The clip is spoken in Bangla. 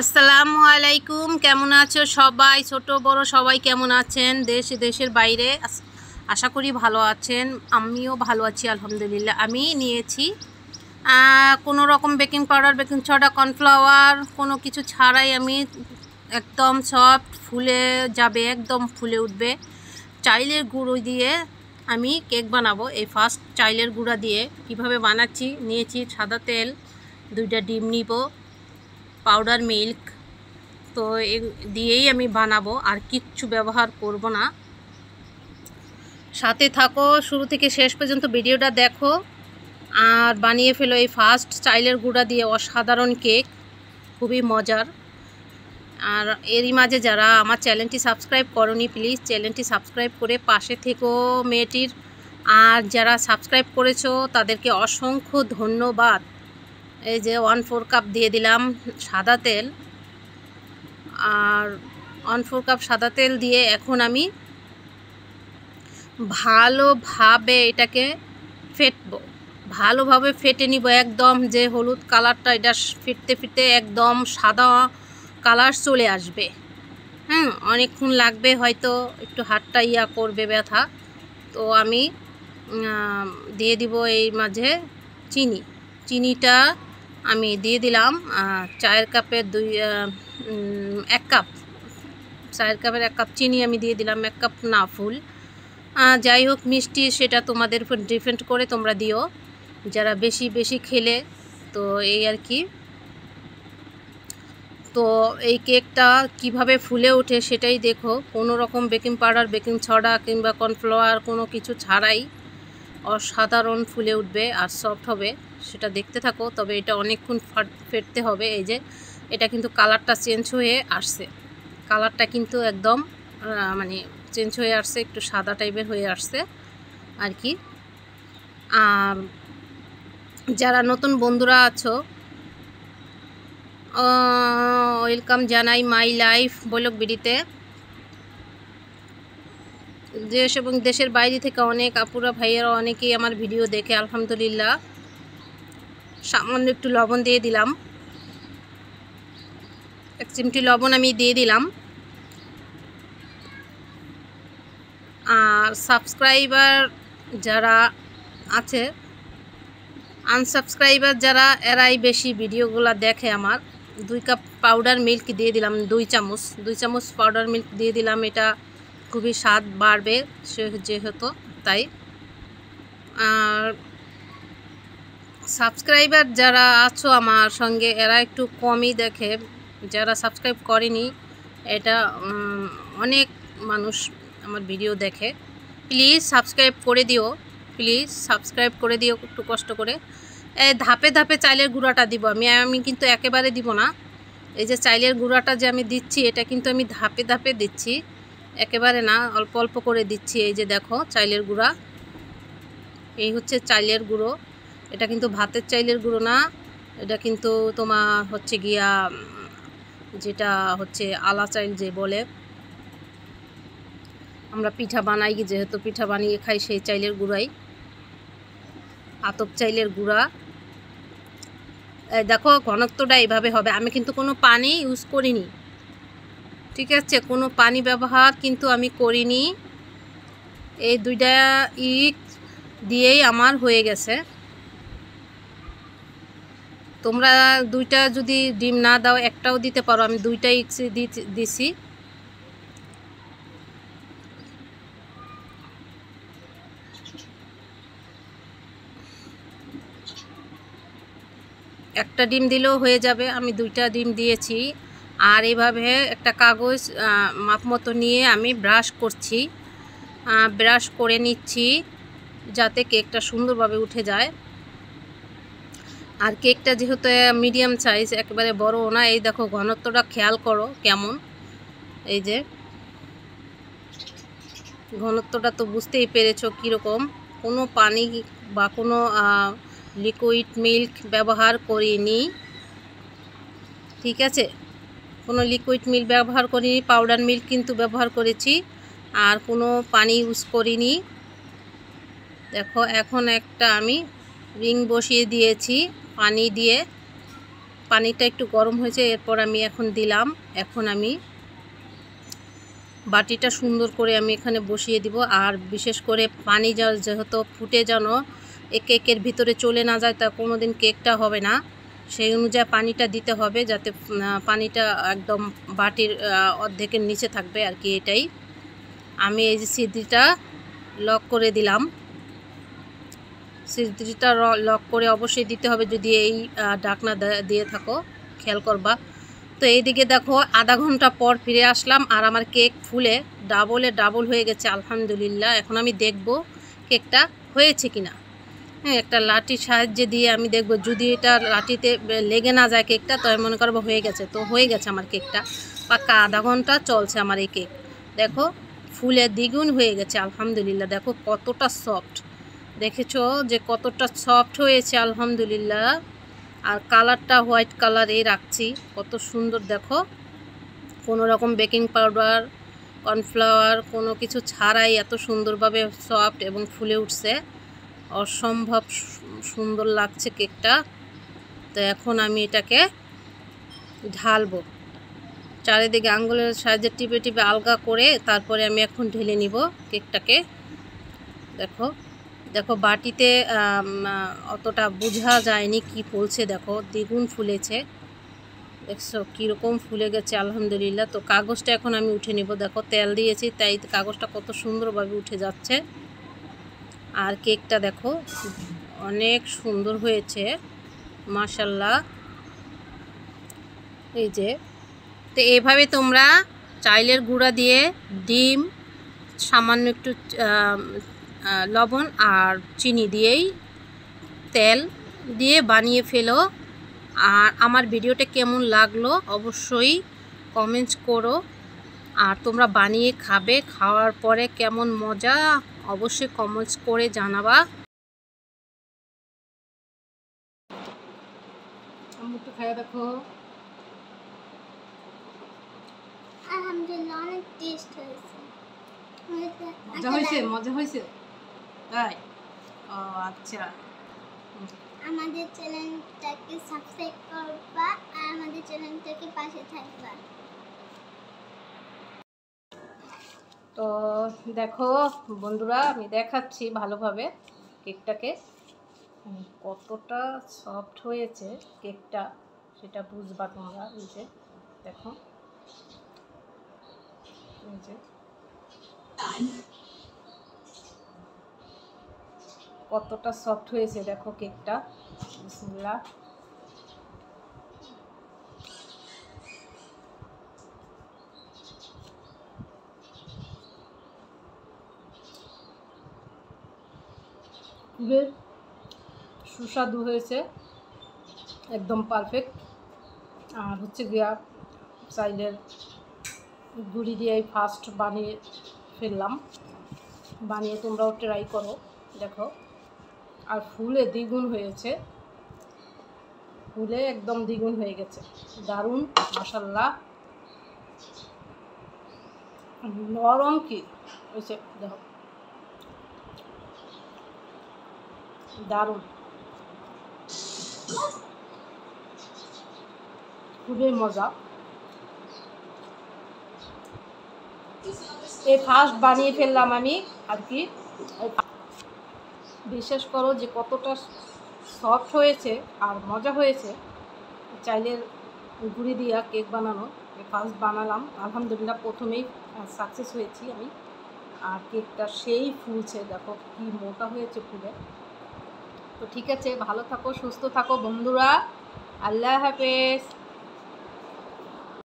আসসালামু আলাইকুম, কেমন আছো সবাই? ছোট, বড় সবাই কেমন আছেন? দেশ দেশের বাইরে আশা করি ভালো আছেন। আমিও ভালো আছি, আলহামদুলিল্লাহ। আমি নিয়েছি কোনো রকম baking powder, baking soda, cornflour, কোনো কিছু ছাড়াই আমি একদম সফট ফুলে যাবে, একদম ফুলে উঠবে। চাইলের গুঁড়ো দিয়ে আমি কেক বানাবো। এই ফার্স্ট চাইলের গুঁড়া দিয়ে কীভাবে বানাচ্ছি, নিয়েছি সাদা তেল, দুইটা ডিম নিব। পাউডার মিল্ক তো দিয়েই আমি বানাবো, আর কিচ্ছু ব্যবহার করব না। সাথে থাকো, শুরু থেকে শেষ পর্যন্ত ভিডিওটা দেখো, আর বানিয়ে ফেলো এই ফার্স্ট চাইলের গুঁড়া দিয়ে অসাধারণ কেক খুবই মজার। আর এরই মাঝে যারা আমার চ্যানেলটি সাবস্ক্রাইব করনি প্লিজ চ্যানেলটি সাবস্ক্রাইব করে পাশে থেকো মেয়েটির। আর যারা সাবস্ক্রাইব করেছ, তাদেরকে অসংখ্য ধন্যবাদ। এই যে ওয়ান ফোর কাপ দিয়ে দিলাম সাদা তেল। আর ওয়ান ফোর কাপ সাদা তেল দিয়ে এখন আমি ভালোভাবে এটাকে ফেটবো। ভালোভাবে ফেটে নিব একদম যে হলুদ কালারটা, এটা ফিরতে ফিরতে একদম সাদা কালার চলে আসবে। হুম, অনেকক্ষণ লাগবে হয়তো একটু হাতটা ইয়া করবে ব্যথা। তো আমি দিয়ে দিব এই মাঝে চিনি। চিনিটা আমি দিয়ে দিলাম চায়ের কাপের দুই এক কাপ, চায়ের কাপের এক কাপ চিনি আমি দিয়ে দিলাম, এক কাপ না ফুল। যাই হোক, মিষ্টি সেটা তোমাদের উপর ডিপেন্ড করে তোমরা দিও। যারা বেশি বেশি খেলে, তো এই আর কি। তো এই কেকটা কীভাবে ফুলে ওঠে সেটাই দেখো। কোনো রকম বেকিং পাউডার, বেকিং ছড়া কিংবা কর্নফ্লাওয়ার কোনো কিছু ছাড়াই অসাধারণ ফুলে উঠবে আর সফট হবে। সেটা দেখতে থাকো, তবে এটা অনেকক্ষণ ফাট- ফেটতে হবে, এই যে এটা কিন্তু কালারটা চেঞ্জ হয়ে আসছে। কালারটা কিন্তু একদম মানে চেঞ্জ হয়ে আসছে, একটু সাদা টাইপের হয়ে আসছে আর কি। আর যারা নতুন বন্ধুরা আছো ওয়েলকাম জানাই মাই লাইফ বলক বিড়িতে। দেশ এবং দেশের বাইরে থেকে অনেক আপুরা, ভাইয়েরা অনেকেই আমার ভিডিও দেখে, আলহামদুলিল্লাহ। সামান্য একটু লবণ দিয়ে দিলাম। এক চিমটি লবণ আমি দিয়ে দিলাম। আর সাবস্ক্রাইবার যারা আছে আনসাবস্ক্রাইবার যারা, এরাই বেশি ভিডিওগুলো দেখে আমার। দুই কাপ পাউডার মিল্ক দিয়ে দিলাম, দুই চামচ। দুই চামচ পাউডার মিল্ক দিয়ে দিলাম, এটা খুবই স্বাদ বাড়বে সে, যেহেতু, তাই। আর সাবস্ক্রাইবার যারা আছো আমার সঙ্গে, এরা একটু কমই দেখে। যারা সাবস্ক্রাইব করেনি, এটা অনেক মানুষ আমার ভিডিও দেখে। প্লিজ সাবস্ক্রাইব করে দিও, প্লিজ সাবস্ক্রাইব করে দিও একটু কষ্ট করে। এই ধাপে ধাপে চাইলের গুঁড়াটা দিব আমি আমি কিন্তু একেবারে দিব না। এই যে চাইলের গুঁড়াটা যে আমি দিচ্ছি, এটা কিন্তু আমি ধাপে ধাপে দিচ্ছি। একেবারে না, অল্প অল্প করে দিচ্ছি। এই যে দেখো, চাইলের গুঁড়া। এই হচ্ছে চাইলের গুঁড়ো। এটা কিন্তু ভাতের চাইলের গুঁড়ো না। এটা কিন্তু তোমার হচ্ছে গিয়া, যেটা হচ্ছে আলা চাইল যে বলে। আমরা পিঠা বানাই, যেহেতু পিঠা বানিয়ে খাই সেই চাইলের গুঁড়াই। আতপ চাইলের গুঁড়া। দেখো, ঘনত্বটা এইভাবে হবে। আমি কিন্তু কোনো পানি ইউজ করিনি। ঠিক আছে, কোনো পানি ব্যবহার কিন্তু আমি করিনি। এই দুইটা ইট দিয়েই আমার হয়ে গেছে। তোমরা দুইটা যদি ডিম না দাও, একটাও দিতে পারো। আমি দুইটা ইক্স দিছি। একটা ডিম দিলেও হয়ে যাবে। আমি দুইটা ডিম দিয়েছি। আর এভাবে একটা কাগজ মাপ মতো নিয়ে আমি ব্রাশ করছি। ব্রাশ করে নিচ্ছি যাতে কেকটা সুন্দরভাবে উঠে যায়। আর কেকটা যেহেতু মিডিয়াম সাইজ একেবারে বড় না। এই দেখো, ঘনত্বটা খেয়াল করো কেমন। এই যে, ঘনত্বটা তো বুঝতেই পেরেছ কীরকম। কোনো পানি বা কোনো লিকুইড মিল্ক ব্যবহার করিনি। ঠিক আছে? কোনো লিকুইড মিল্ক ব্যবহার করিনি পাউডার মিল্ক কিন্তু ব্যবহার করেছি। আর কোনো পানি ইউজ করিনি। দেখো, এখন একটা আমি রিং বসিয়ে দিয়েছি, পানি দিয়ে। পানিটা একটু গরম হয়েছে, এরপর আমি এখন দিলাম। এখন আমি বাটিটা সুন্দর করে আমি এখানে বসিয়ে দিব। আর বিশেষ করে পানি যা যেহেতু ফুটে যেন এ কেকের ভিতরে চলে না যায়, তা কোনো দিন কেকটা হবে না। সেই অনুযায়ী পানিটা দিতে হবে যাতে পানিটা একদম বাটির অর্ধেকের নিচে থাকবে আর কি এটাই। আমি এই যে সিদ্ধিটা লক করে দিলাম। সিদ্ধিটা লক করে অবশ্যই দিতে হবে যদি এই ডাকনা দিয়ে থাকো, খেয়াল করবা। তো এইদিকে দেখো, আধা ঘণ্টা পর ফিরে আসলাম আর আমার কেক ফুলে ডাবলে ডাবল হয়ে গেছে, আলহামদুলিল্লাহ। এখন আমি দেখব কেকটা হয়েছে কিনা। হ্যাঁ একটা লাঠির সাহায্যে দিয়ে আমি দেখব, যদি এটা লাঠিতে লেগে না যায় কেকটা, তো মনে করব হয়ে গেছে। তো হয়ে গেছে আমার কেকটা। পাক্কা আধা ঘণ্টা চলছে আমার এই কেক। দেখো, ফুলে দ্বিগুণ হয়ে গেছে, আলহামদুলিল্লাহ। দেখো কতটা সফট দেখেছ যে কতটা সফট হয়েছে, আলহামদুলিল্লাহ। আর কালারটা হোয়াইট কালারে রাখছি, কত সুন্দর দেখো। কোনো রকম বেকিং পাউডার কর্নফ্লাওয়ার কোনো কিছু ছাড়াই এত সুন্দরভাবে সফট এবং ফুলে উঠছে। অসম্ভব সুন্দর লাগছে কেকটা তো এখন আমি এটাকে ঢালবো। চারিদিকে আঙ্গুলের সাহায্যে টিপে টিপে আলগা করে তারপরে আমি এখন ঢেলে নিব কেকটাকে দেখো। দেখো বাটিতে অতটা বোঝা যায়নি কি ফুলছে, দেখো দ্বিগুণ ফুলেছে। দেখছ কীরকম ফুলে গেছে, আলহামদুলিল্লাহ। তো কাগজটা এখন আমি উঠে নিব। দেখো তেল দিয়েছি, তাই কাগজটা কত সুন্দরভাবে উঠে যাচ্ছে। আর কেকটা দেখো অনেক সুন্দর হয়েছে মাশাল্লাহ এই যে, তো এভাবে তোমরা চাইলের গুঁড়া দিয়ে, ডিম, সামান্য একটু লবণ আর চিনি দিয়েই তেল দিয়ে বানিয়ে ফেলো। আর আমার ভিডিওটা কেমন লাগল অবশ্যই কমেন্টস করো। আর তোমরা বানিয়ে খাবে খাওয়ার পরে কেমন মজা অবশ্যই কমেন্টস করে জানাবা। একটু খাইয়া দেখো। আলহামদুলিল্লাহ অনেক টেস্ট হয়েছে। মজা হয়েছে? মজা হয়েছে? তাই? ও আচ্ছা। আমাদের চ্যানেলটাকে সাবস্ক্রাইব করবা আর আমাদের চ্যানেলটাকে পাশে থাকবা। তো দেখো বন্ধুরা আমি দেখাচ্ছি ভালোভাবে কেকটাকে। কতটা সফট হয়েছে কেকটা সেটা বুঝবা তোমরা। বুঝে দেখো। যে। কতটা সফট হয়েছে দেখো কেকটা বিসমিল্লাহ। খুবই সুস্বাদু হয়েছে, একদম পারফেক্ট আর হচ্ছে গিয়া চাইলের গুড়ি দিয়েই ফার্স্ট বানিয়ে ফেললাম। বানিয়ে তোমরাও ট্রাই করো, দেখো। আর ফুলে দ্বিগুণ হয়েছে। ফুলে একদম দ্বিগুণ হয়ে গেছে। দারুণ মাসাল্লাহ নরম কি? হয়েছে দেখো। দারুণ। খুবই মজা। এই ফার্স্ট বানিয়ে ফেললাম আমি আর কি। বিশ্বাস করো যে কতটা সফট হয়েছে আর মজা হয়েছে। চাইলের গুঁড়ি দিয়া কেক বানানো। ফার্স্ট বানালাম। আলহামদুলিল্লাহ প্রথমেই সাকসেস হয়েছি আমি। আর কেকটা সেই ফুলছে, দেখো কি মোটা হয়েছে ফুলে। তো ঠিক আছে, ভালো থাকো, সুস্থ থাকো বন্ধুরা। আল্লাহ হাফেজ।